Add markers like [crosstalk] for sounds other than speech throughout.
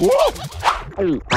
Whoa! Ừ. Ừ.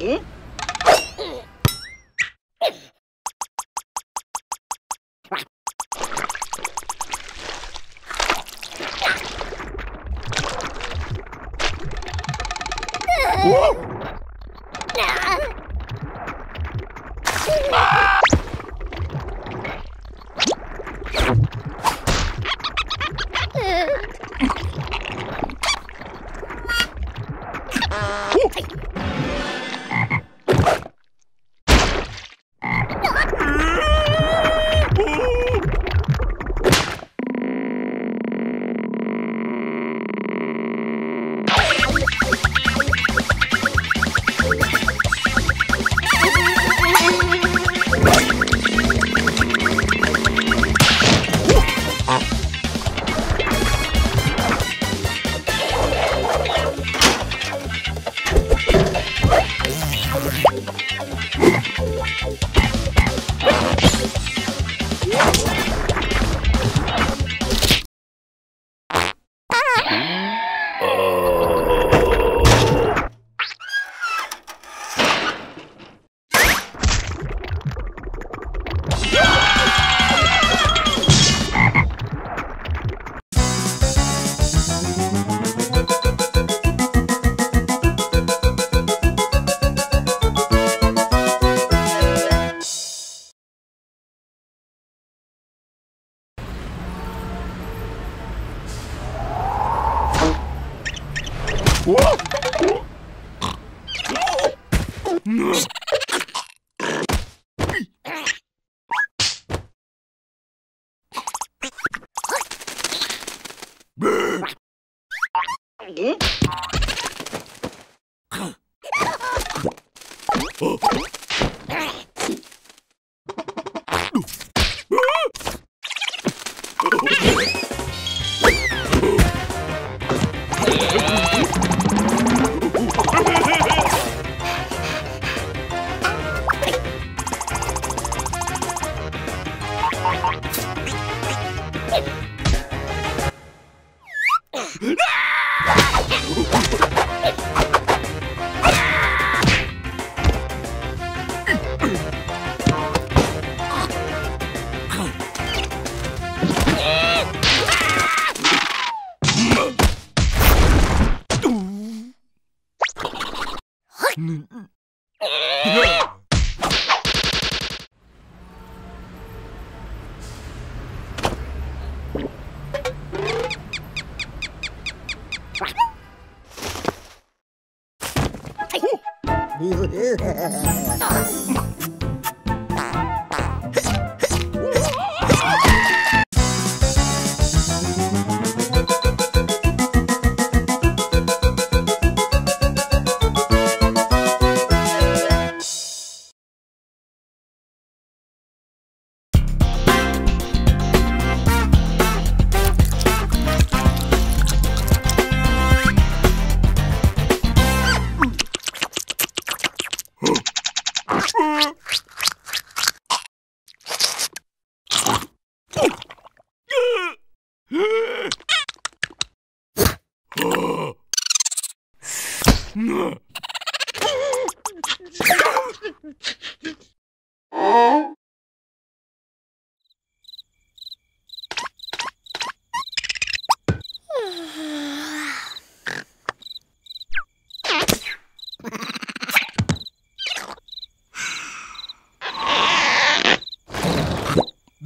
ಹಾಗಾಗಿ Whoa! Oh! Ha, [laughs] [laughs] ha,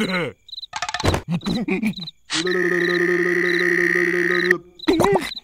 [laughs] போகுது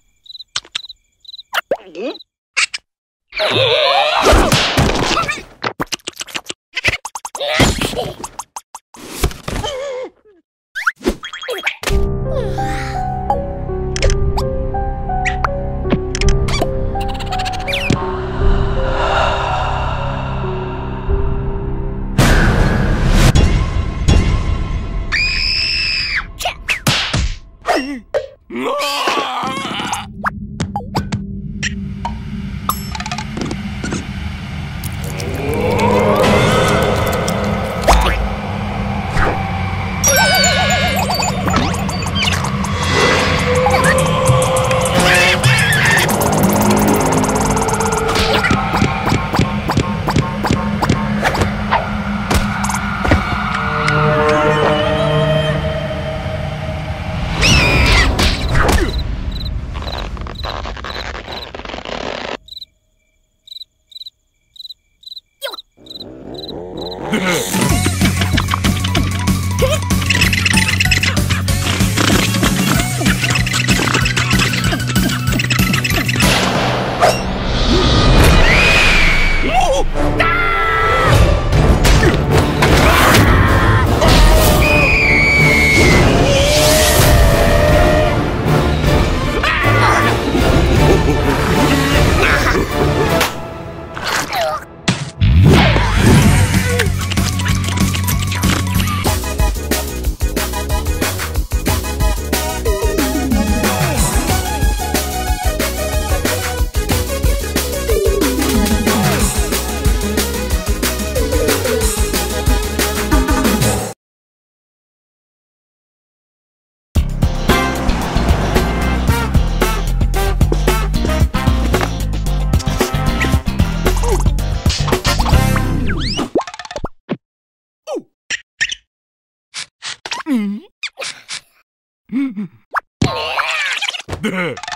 Yeah.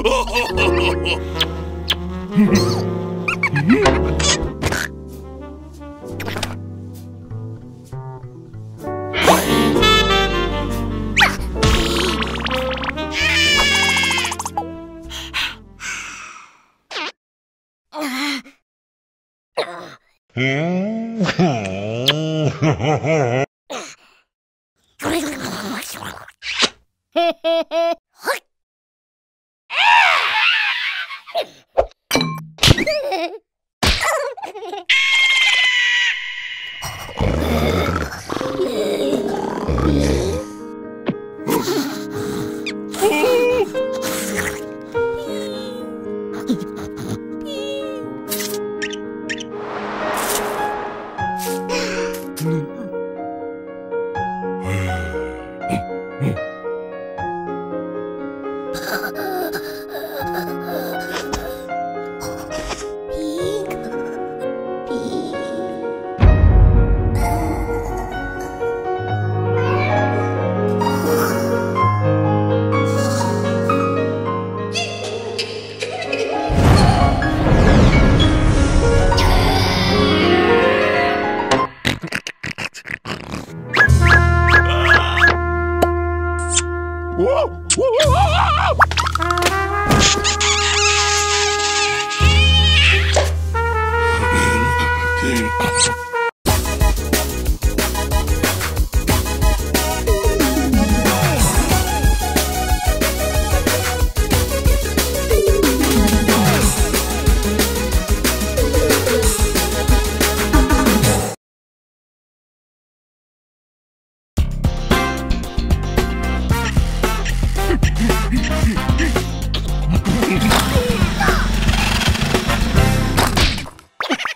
[laughs] Hmm? [laughs]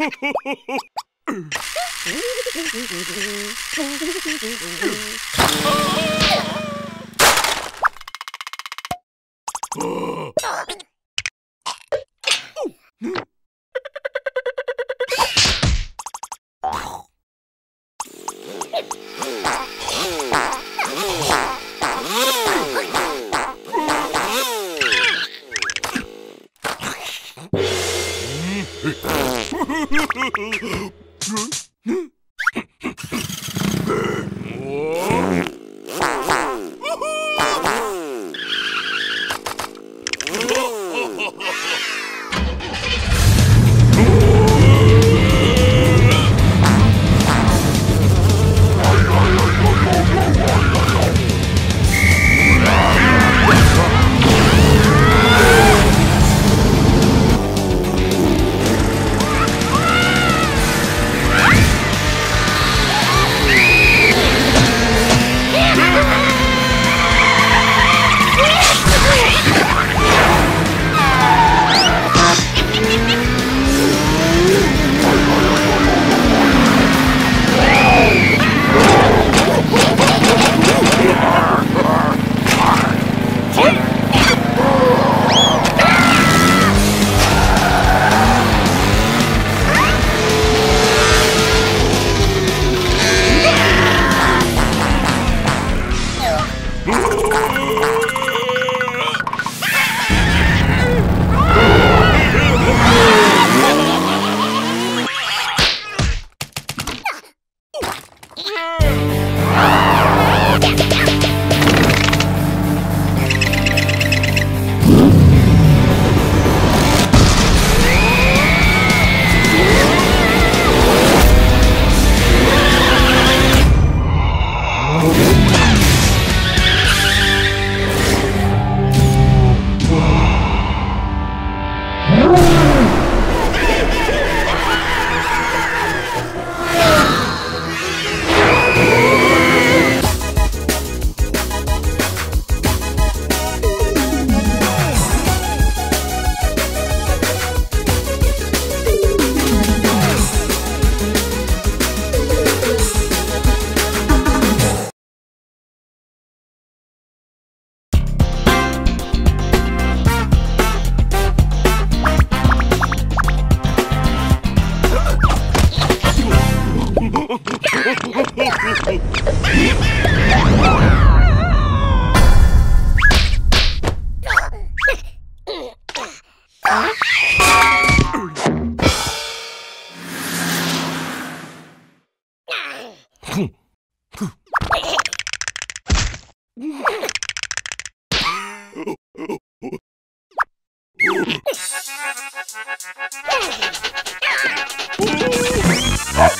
oh! [laughs] [laughs] [laughs]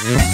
Mm-hmm.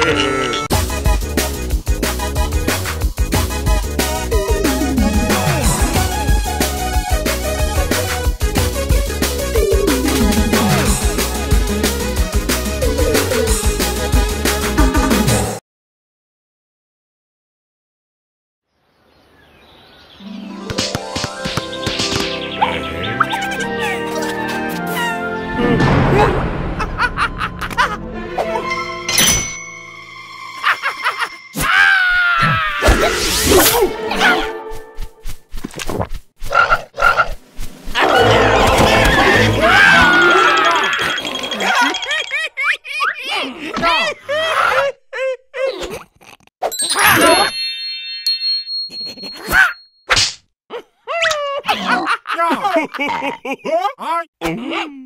Oh! [laughs]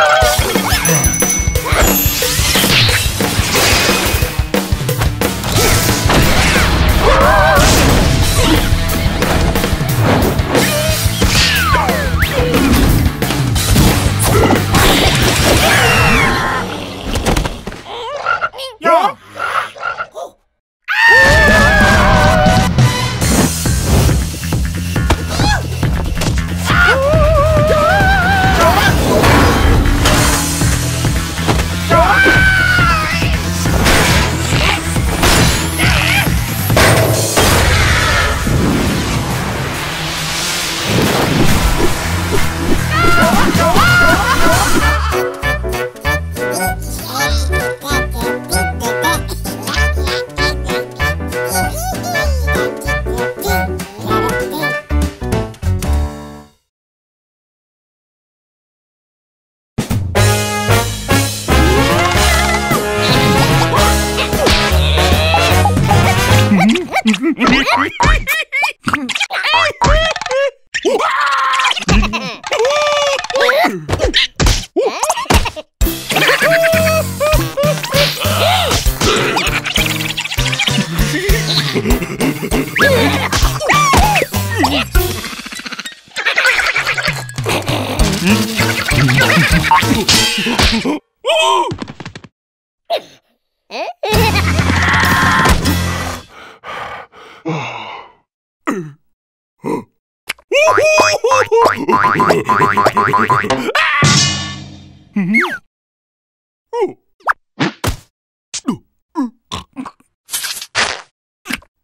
[laughs] [laughs]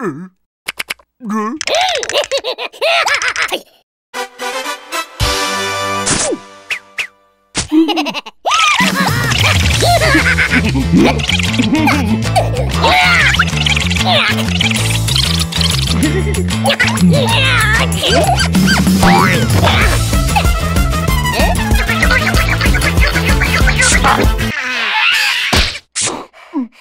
Yeah! [laughs] [laughs]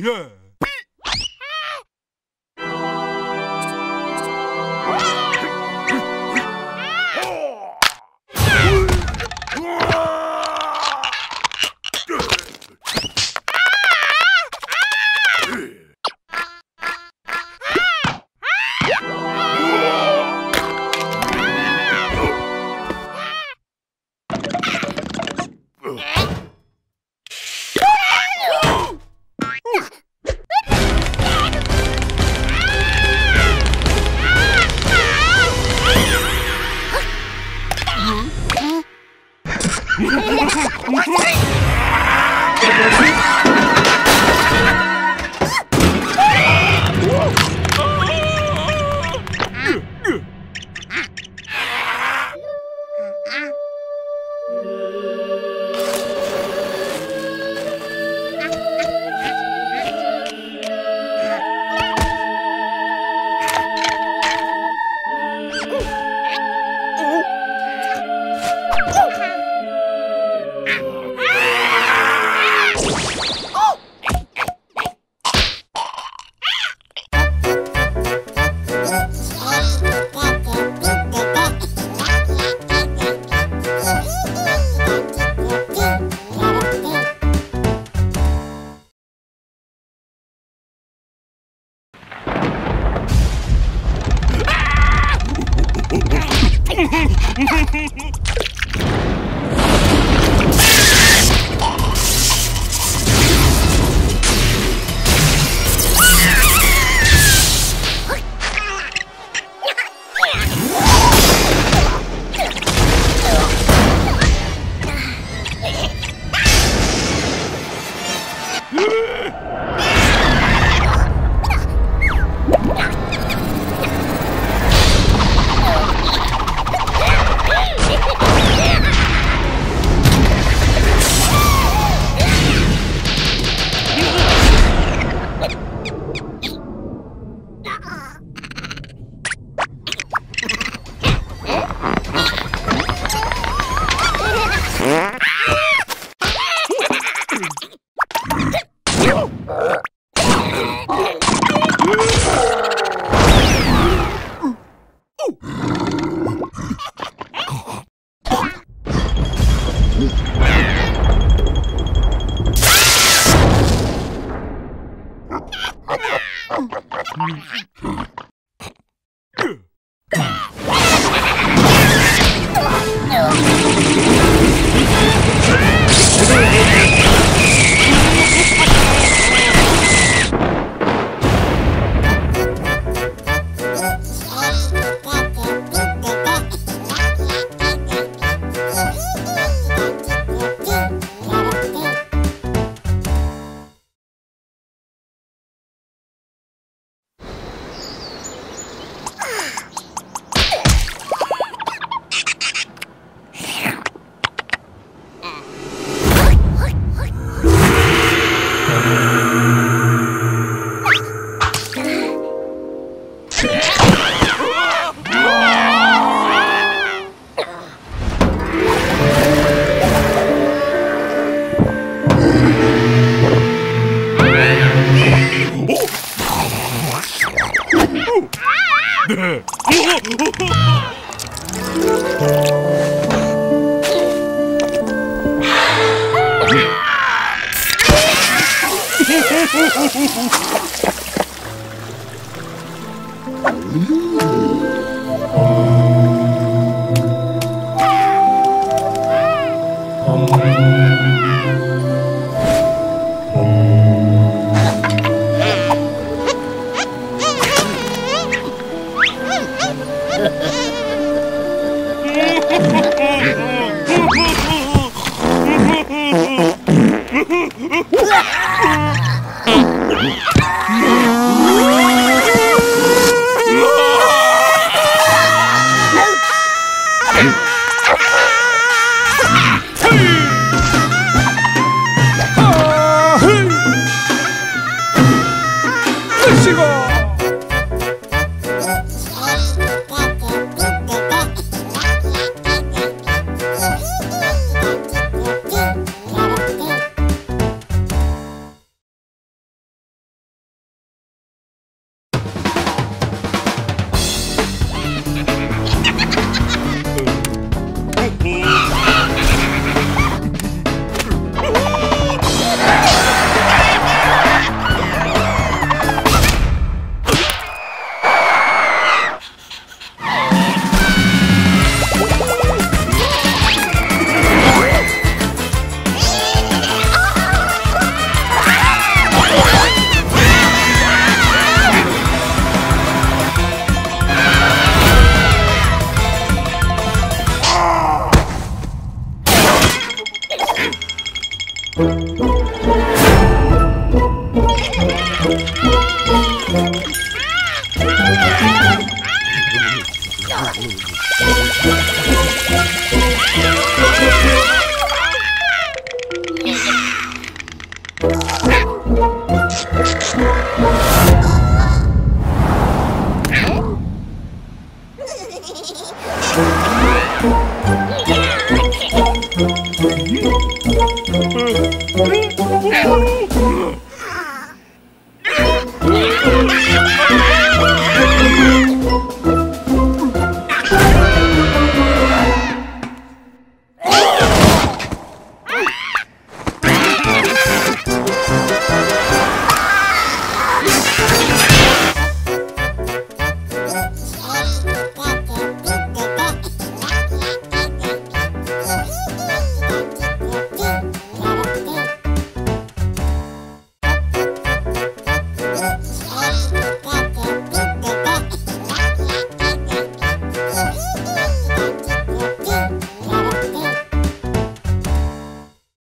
Yeah. 啊。Mm-hmm.